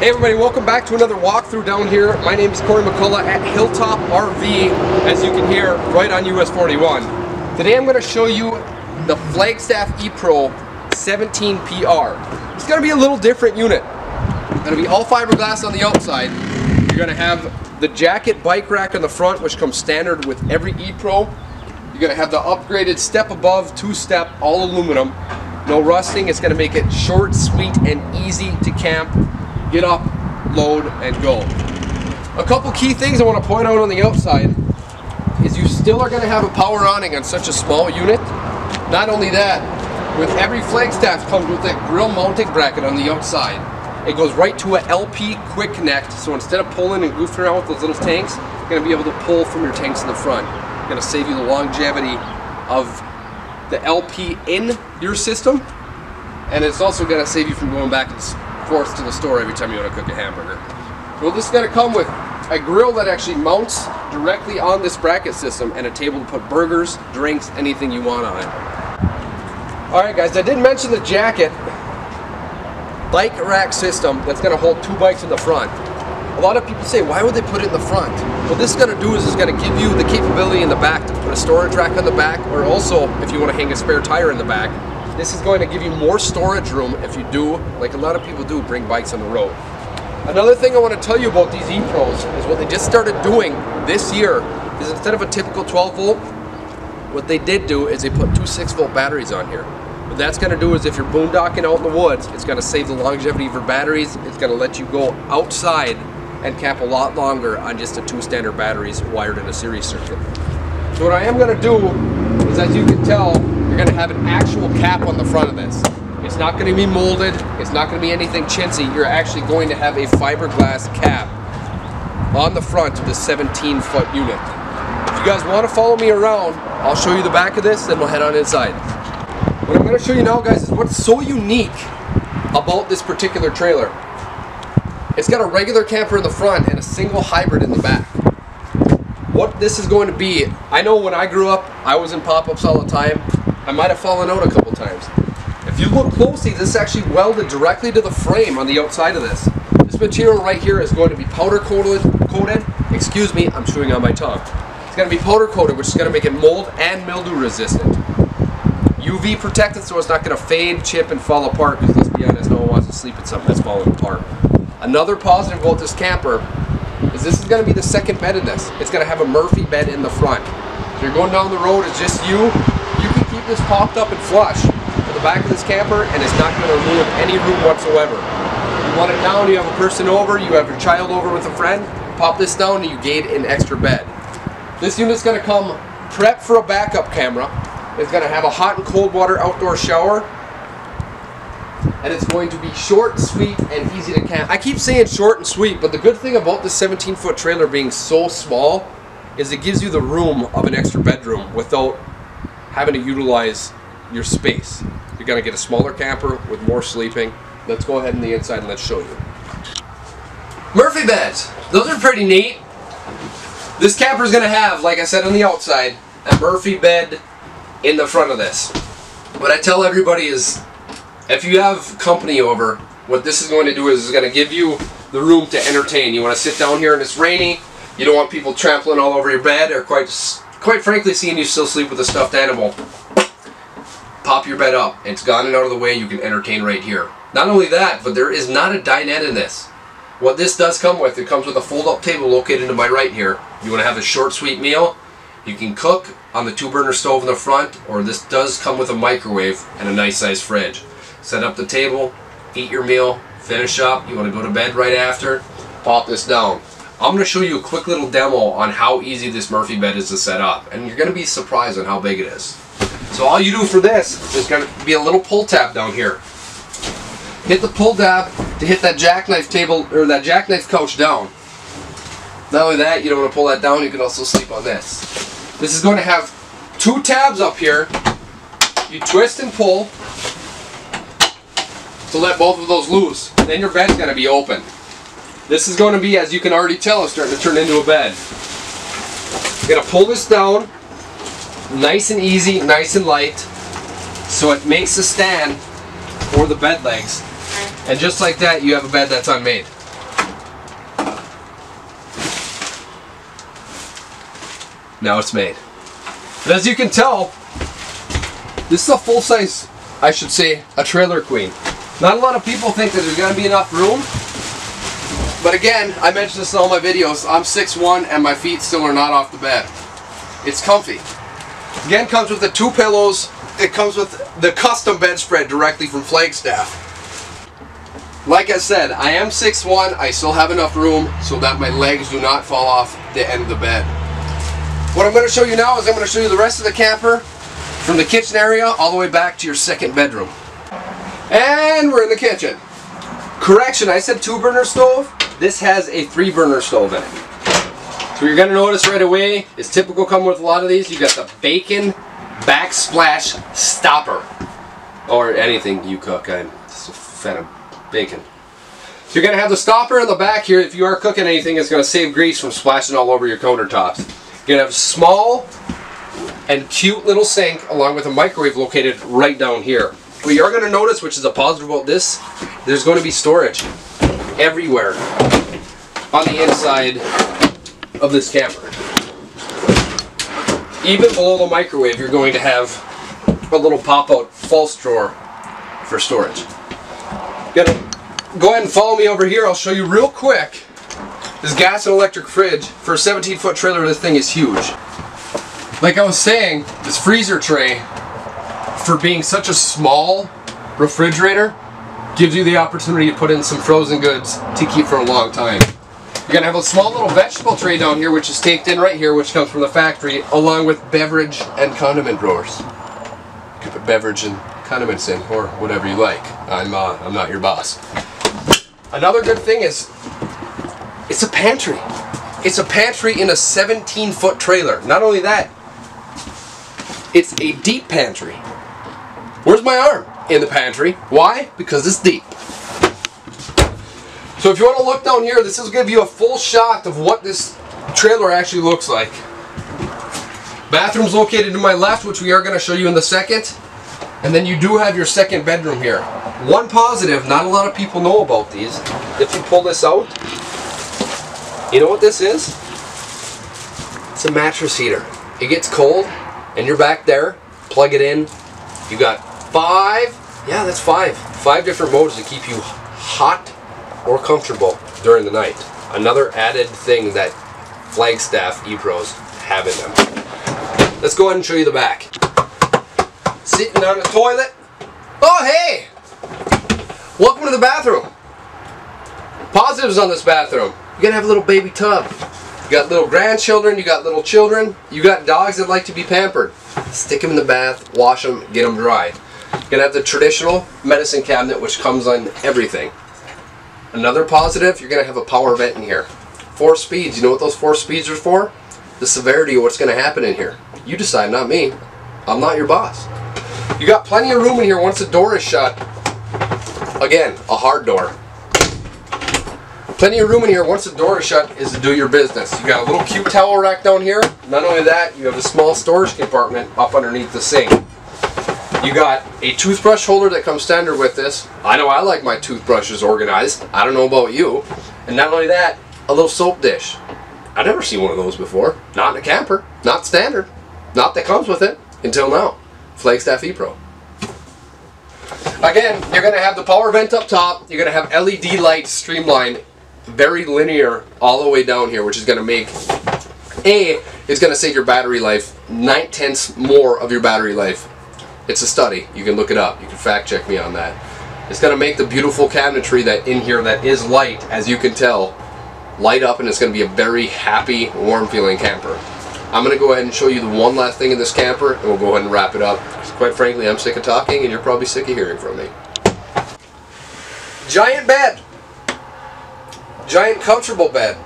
Hey everybody, welcome back to another walkthrough down here. My name is Cory McCullough at Hilltop RV, as you can hear, right on US 41. Today I'm going to show you the Flagstaff E-Pro 17PR. It's going to be a little different unit. It's going to be all fiberglass on the outside. You're going to have the Jack-It bike rack on the front, which comes standard with every E-Pro. You're going to have the upgraded step above, two-step, all aluminum. No rusting. It's going to make it short, sweet, and easy to camp get up, load, and go. A couple key things I want to point out on the outside is you still are going to have a power awning on such a small unit. Not only that, with every Flagstaff comes with a grill mounting bracket on the outside. It goes right to a LP quick connect, so instead of pulling and goofing around with those little tanks, you're going to be able to pull from your tanks in the front. It's going to save you the longevity of the LP in your system, and it's also going to save you from going back and forth to the store every time you want to cook a hamburger. Well, this is going to come with a grill that actually mounts directly on this bracket system and a table to put burgers, drinks, anything you want on it. Alright guys, I did mention the Jack-It bike rack system that's going to hold two bikes in the front. A lot of people say, why would they put it in the front? What this is going to do is it's going to give you the capability in the back to put a storage rack on the back, or also, if you want to hang a spare tire in the back, this is going to give you more storage room if you do, like a lot of people do, bring bikes on the road. Another thing I want to tell you about these E-Pros is what they just started doing this year is instead of a typical 12 volt, what they did do is they put two 6 volt batteries on here. What that's going to do is if you're boondocking out in the woods, it's going to save the longevity of your batteries. It's going to let you go outside and camp a lot longer on just the two standard batteries wired in a series circuit. So what I am going to do is as you can tell, you're going to have an actual cap on the front of this. It's not going to be molded. It's not going to be anything chintzy. You're actually going to have a fiberglass cap on the front of the 17 foot unit. If you guys want to follow me around, I'll show you the back of this, then we'll head on inside. What I'm to show you now, guys, is what's so unique about this particular trailer. It's got a regular camper in the front and a single hybrid in the back. What this is going to be, I know when I grew up, I was in pop-ups all the time. I might have fallen out a couple times. If you look closely, this is actually welded directly to the frame on the outside of this. This material right here is going to be powder coated, coated. Excuse me, I'm chewing on my tongue. It's going to be powder coated, which is going to make it mold and mildew resistant. UV protected so it's not going to fade, chip, and fall apart because let's be honest, no one wants to sleep in something that's falling apart. Another positive about this camper is this is going to be the second bed in this. It's going to have a Murphy bed in the front. If you're going down the road, it's just you, this popped up and flush to the back of this camper and it's not going to ruin any room whatsoever. You want it down, you have a person over, you have your child over with a friend, pop this down and you gain an extra bed. This unit's going to come prepped for a backup camera. It's going to have a hot and cold water outdoor shower and it's going to be short, sweet, and easy to camp. I keep saying short and sweet, but the good thing about this 17 foot trailer being so small is it gives you the room of an extra bedroom without having to utilize your space. You're gonna get a smaller camper with more sleeping. Let's go ahead in the inside and let's show you. Murphy beds. Those are pretty neat. This camper is gonna have, like I said on the outside, a Murphy bed in the front of this. What I tell everybody is if you have company over, what this is going to do is it's going to give you the room to entertain. You want to sit down here and it's rainy. You don't want people trampling all over your bed or quite quite frankly seeing you still sleep with a stuffed animal. Pop your bed up. It's gone and out of the way. You can entertain right here. Not only that, but there is not a dinette in this. What this does come with, it comes with a fold-up table located to my right here. You want to have a short, sweet meal. You can cook on the two-burner stove in the front, or this does come with a microwave and a nice-sized fridge set up the table, eat your meal, finish up, you want to go to bed right after, pop this down. I'm going to show you a quick little demo on how easy this Murphy bed is to set up, and you're going to be surprised on how big it is. So all you do for this is going to be a little pull tab down here. Hit the pull tab to hit that jackknife table, or that jackknife couch down. Not only that, you don't want to pull that down, you can also sleep on this. This is going to have two tabs up here. You twist and pull, to let both of those loose. Then your bed's going to be open. This is going to be, as you can already tell, it's starting to turn into a bed. I'm going to pull this down, nice and easy, nice and light, so it makes a stand for the bed legs. And just like that, you have a bed that's unmade. Now it's made. As you can tell, this is a full-size, I should say, a trailer queen. Not a lot of people think that there's going to be enough room but again, I mentioned this in all my videos, I'm 6'1", and my feet still are not off the bed. It's comfy. Again, comes with the two pillows. It comes with the custom bedspread directly from Flagstaff. Like I said, I am 6'1", I still have enough room so that my legs do not fall off the end of the bed. What I'm going to show you now is I'm going to show you the rest of the camper from the kitchen area all the way back to your second bedroom. And we're in the kitchen. Correction, I said two burner stove. This has a three burner stove in it. So you're going to notice right away, is typical come with a lot of these, you got the bacon backsplash stopper. Or anything you cook, I'm just a fan of bacon. So you're going to have the stopper in the back here. If you are cooking anything, it's going to save grease from splashing all over your countertops. You're going to have a small and cute little sink along with a microwave located right down here. What you're going to notice, which is a positive about this, there's going to be storage everywhere on the inside of this camper. Even below the microwave, you're going to have a little pop-out false drawer for storage. Gonna go ahead and follow me over here. I'll show you real quick. This gas and electric fridge for a 17 foot trailer, this thing is huge. Like I was saying, this freezer tray, for being such a small refrigerator, gives you the opportunity to put in some frozen goods to keep for a long time. You're gonna have a small little vegetable tray down here, which is taped in right here, which comes from the factory, along with beverage and condiment drawers. You can put beverage and condiments in, or whatever you like. I'm, uh, I'm not your boss. Another good thing is, it's a pantry. It's a pantry in a 17 foot trailer. Not only that, it's a deep pantry. Where's my arm? In the pantry. Why? Because it's deep. So if you want to look down here, this to give you a full shot of what this trailer actually looks like. Bathroom's located to my left, which we are going to show you in the second. And then you do have your second bedroom here. One positive, not a lot of people know about these. If you pull this out, you know what this is? It's a mattress heater. It gets cold, and you're back there, plug it in. You got five, yeah, that's five. Five different modes to keep you hot or comfortable during the night. Another added thing that Flagstaff E-Pros have in them. Let's go ahead and show you the back sitting on the toilet. Oh, hey! Welcome to the bathroom. Positives on this bathroom. You gotta have a little baby tub. You got little grandchildren, you got little children, you got dogs that like to be pampered. Stick them in the bath, wash them, get them dry. Gonna have the traditional medicine cabinet which comes on everything. Another positive, you're gonna have a power vent in here. Four speeds, you know what those four speeds are for? The severity of what's gonna happen in here. You decide, not me. I'm not your boss. You got plenty of room in here once the door is shut. Again, a hard door. Plenty of room in here once the door is shut is to do your business. You got a little cute towel rack down here. Not only that, you have a small storage compartment up underneath the sink. You got a toothbrush holder that comes standard with this. I know I like my toothbrushes organized. I don't know about you. And not only that, a little soap dish. I've never seen one of those before. Not in a camper. Not standard. Not that comes with it. Until now. Flagstaff E-Pro. Again, you're going to have the power vent up top. You're going to have LED lights streamlined, very linear all the way down here, which is going to make, A, it's going to save your battery life, nine tenths more of your battery life. It's a study. You can look it up. You can fact check me on that. It's going to make the beautiful cabinetry that in here that is light, as you can tell, light up and it's going to be a very happy, warm feeling camper. I'm going to go ahead and show you the one last thing in this camper, and we'll go ahead and wrap it up. Quite frankly, I'm sick of talking, and you're probably sick of hearing from me. Giant bed. Giant comfortable bed.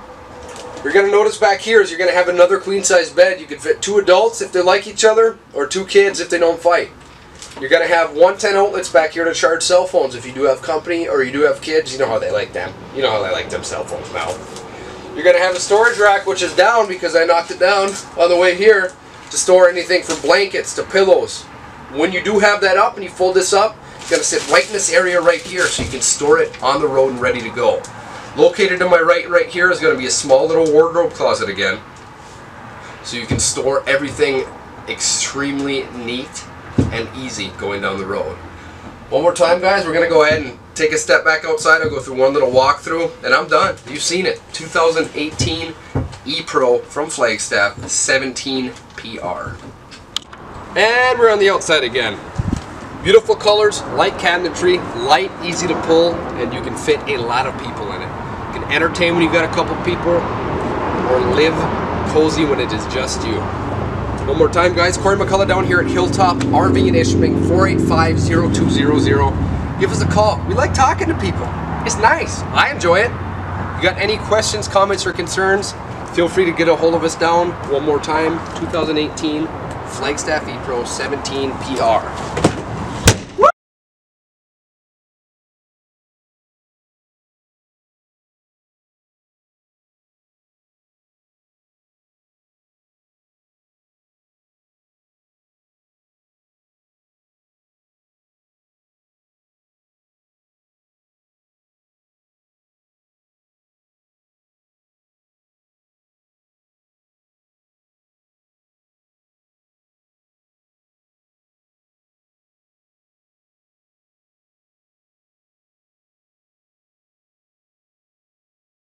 You're going to notice back here is you're going to have another queen size bed. You can fit two adults if they like each other, or two kids if they don't fight. You're going to have 110 outlets back here to charge cell phones if you do have company or you do have kids. You know how they like them. You know how they like them cell phones now. You're going to have a storage rack which is down because I knocked it down on the way here to store anything from blankets to pillows. When you do have that up and you fold this up, it's going to sit right in this area right here so you can store it on the road and ready to go. Located to my right right here is going to be a small little wardrobe closet again. So you can store everything extremely neat and easy going down the road. One more time guys, we're gonna go ahead and take a step back outside. I'll go through one little walkthrough and I'm done. You've seen it. 2018 E-Pro from Flagstaff 17 PR. And we're on the outside again. Beautiful colors, light cabinetry, light, easy to pull, and you can fit a lot of people in it. You can entertain when you've got a couple people, or live cozy when it is just you. One more time, guys. Cory McCullough down here at Hilltop RV and Ishpeming, 485-0200. Give us a call. We like talking to people. It's nice. I enjoy it. You got any questions, comments, or concerns? Feel free to get a hold of us down. One more time, 2018 Flagstaff E-Pro 17 PR.